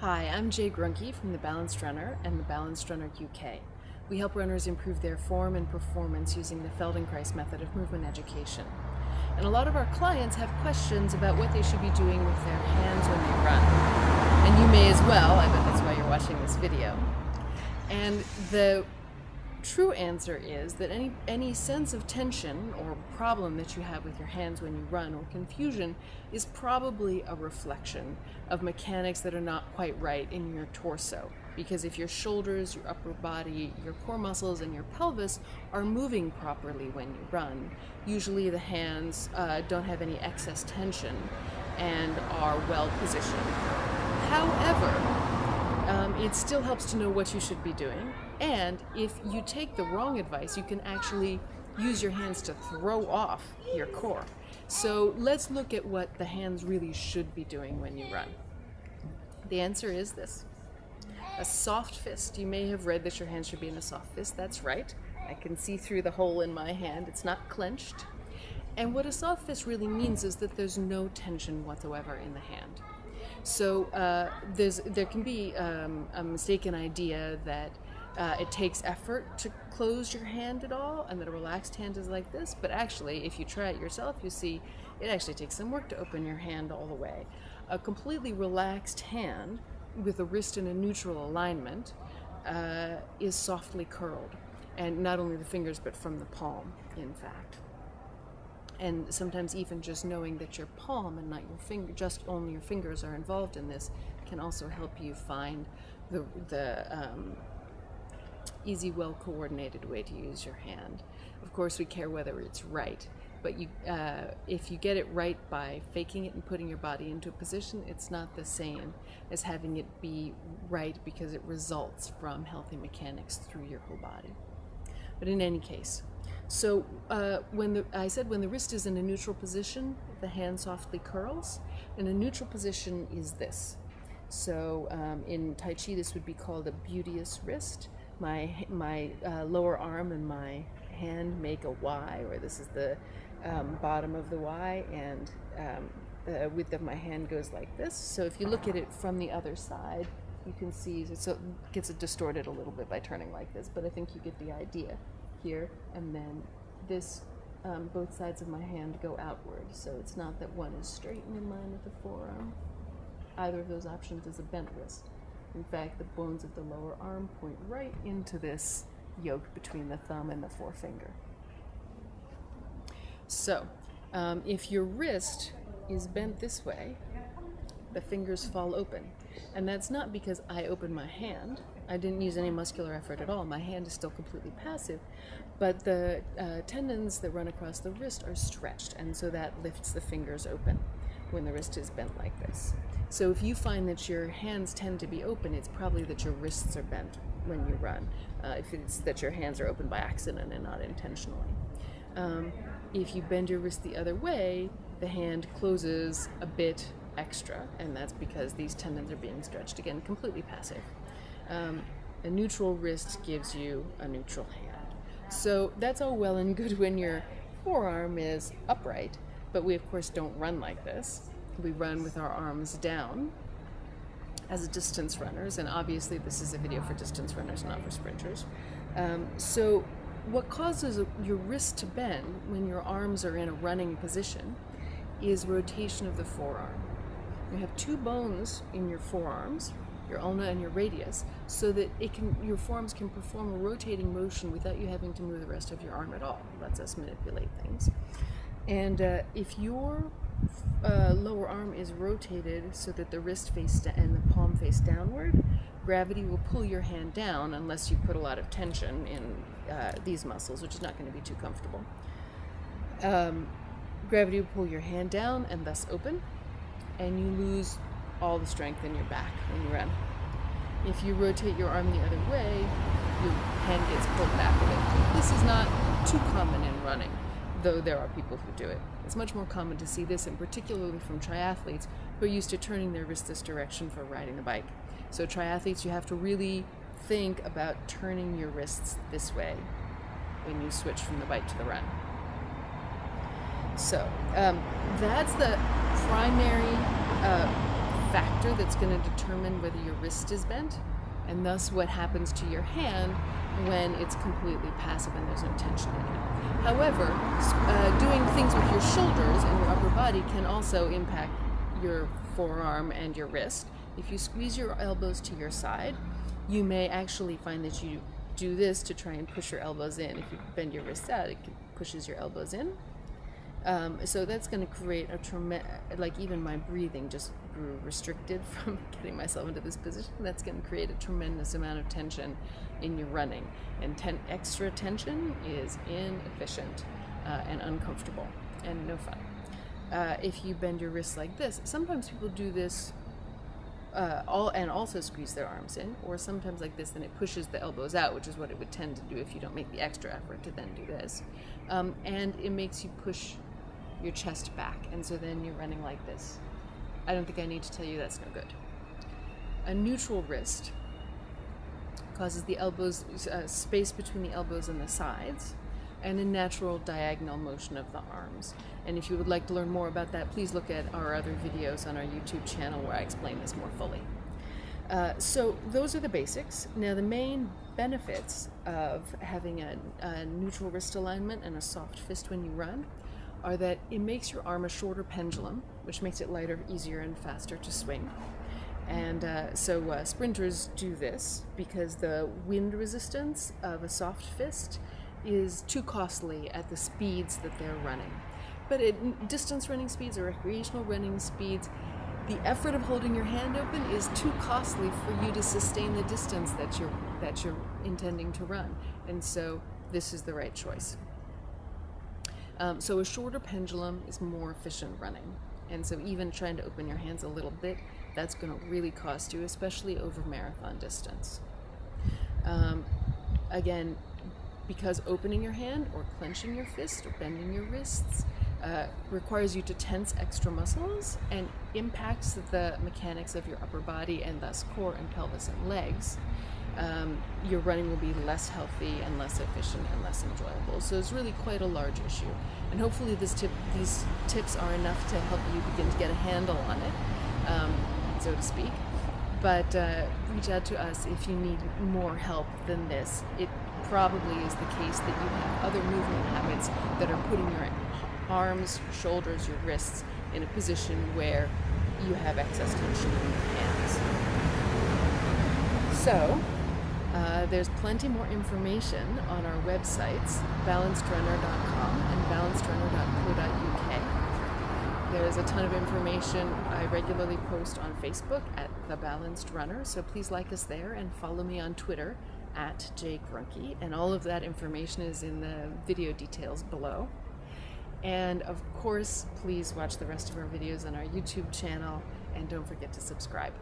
Hi, I'm Jae Gruenke from The Balanced Runner and The Balanced Runner UK. We help runners improve their form and performance using the Feldenkrais method of movement education. And a lot of our clients have questions about what they should be doing with their hands when they run. And you may as well, I bet that's why you're watching this video. And the true answer is that any any sense of tension or problem that you have with your hands when you run or confusion is probably a reflection of mechanics that are not quite right in your torso because if your shoulders your upper body your core muscles and your pelvis are moving properly when you run usually the hands uh, don't have any excess tension and are well positioned however um, it still helps to know what you should be doing. And if you take the wrong advice, you can actually use your hands to throw off your core. So let's look at what the hands really should be doing when you run. The answer is this a soft fist. You may have read that your hands should be in a soft fist. That's right. I can see through the hole in my hand, it's not clenched. And what a soft fist really means is that there's no tension whatsoever in the hand. So uh, there's there can be um, a mistaken idea that uh, it takes effort to close your hand at all, and that a relaxed hand is like this. But actually, if you try it yourself, you see it actually takes some work to open your hand all the way. A completely relaxed hand with a wrist in a neutral alignment uh, is softly curled, and not only the fingers but from the palm, in fact and sometimes even just knowing that your palm and not your finger just only your fingers are involved in this can also help you find the the um, easy well coordinated way to use your hand of course we care whether it's right but you uh, if you get it right by faking it and putting your body into a position it's not the same as having it be right because it results from healthy mechanics through your whole body but in any case so uh, when the, I said when the wrist is in a neutral position, the hand softly curls. And a neutral position is this. So um, in Tai Chi, this would be called a beauteous wrist. My, my uh, lower arm and my hand make a Y, or this is the um, bottom of the Y, and um, the width of my hand goes like this. So if you look at it from the other side, you can see, so it gets distorted a little bit by turning like this, but I think you get the idea here, and then this, um, both sides of my hand go outward. So it's not that one is straight and in line with the forearm. Either of those options is a bent wrist. In fact, the bones of the lower arm point right into this yoke between the thumb and the forefinger. So, um, if your wrist is bent this way, the fingers fall open. And that's not because I open my hand, I didn't use any muscular effort at all. My hand is still completely passive, but the uh, tendons that run across the wrist are stretched, and so that lifts the fingers open when the wrist is bent like this. So if you find that your hands tend to be open, it's probably that your wrists are bent when you run. Uh, if it's that your hands are open by accident and not intentionally. Um, if you bend your wrist the other way, the hand closes a bit extra, and that's because these tendons are being stretched again, completely passive. Um, a neutral wrist gives you a neutral hand. So that's all well and good when your forearm is upright, but we of course don't run like this. We run with our arms down as distance runners, and obviously this is a video for distance runners, not for sprinters. Um, so what causes your wrist to bend when your arms are in a running position is rotation of the forearm. You have two bones in your forearms, your ulna and your radius, so that it can your forearms can perform a rotating motion without you having to move the rest of your arm at all. It lets us manipulate things. And uh, if your uh, lower arm is rotated so that the wrist face and the palm face downward, gravity will pull your hand down unless you put a lot of tension in uh, these muscles, which is not going to be too comfortable. Um, gravity will pull your hand down and thus open, and you lose all the strength in your back when you run. If you rotate your arm the other way, your hand gets pulled back a bit. This is not too common in running, though there are people who do it. It's much more common to see this, and particularly from triathletes who are used to turning their wrist this direction for riding the bike. So, triathletes, you have to really think about turning your wrists this way when you switch from the bike to the run. So, um, that's the primary uh, factor that's going to determine whether your wrist is bent, and thus what happens to your hand when it's completely passive and there's no tension in it. However, uh, doing things with your shoulders and your upper body can also impact your forearm and your wrist. If you squeeze your elbows to your side, you may actually find that you do this to try and push your elbows in. If you bend your wrists out, it pushes your elbows in. Um, so that's going to create a tremendous, like even my breathing just restricted from getting myself into this position. That's going to create a tremendous amount of tension in your running. And ten- extra tension is inefficient uh, and uncomfortable and no fun. Uh, if you bend your wrists like this, sometimes people do this uh, all and also squeeze their arms in, or sometimes like this, then it pushes the elbows out, which is what it would tend to do if you don't make the extra effort to then do this. Um, and it makes you push your chest back, and so then you're running like this. I don't think I need to tell you that's no good. A neutral wrist causes the elbows uh, space between the elbows and the sides and a natural diagonal motion of the arms. And if you would like to learn more about that, please look at our other videos on our YouTube channel where I explain this more fully. Uh, so those are the basics. Now the main benefits of having a, a, neutral wrist alignment and a soft fist when you run are that it makes your arm a shorter pendulum, which makes it lighter, easier, and faster to swing. And uh, so uh, sprinters do this because the wind resistance of a soft fist is too costly at the speeds that they're running. But at distance running speeds or recreational running speeds, the effort of holding your hand open is too costly for you to sustain the distance that you're that you're intending to run. And so this is the right choice. Um, so a shorter pendulum is more efficient running. And so even trying to open your hands a little bit, that's going to really cost you, especially over marathon distance. Um, again, because opening your hand or clenching your fist or bending your wrists uh, requires you to tense extra muscles and impacts the mechanics of your upper body and thus core and pelvis and legs. Um, your running will be less healthy and less efficient and less enjoyable. So it's really quite a large issue. And hopefully tip, these tips are enough to help you begin to get a handle on it, um, so to speak. But uh, reach out to us if you need more help than this. It probably is the case that you have other movement habits that are putting your arms, your shoulders, your wrists in a position where you have excess tension in your hands. So, uh, there's plenty more information on our websites, balancedrunner.com and balancedrunner.co.uk. There's a ton of information I regularly post on Facebook at The Balanced Runner, so please like us there and follow me on Twitter at Jae Gruenke, and all of that information is in the video details below. And of course, please watch the rest of our videos on our YouTube channel, and don't forget to subscribe.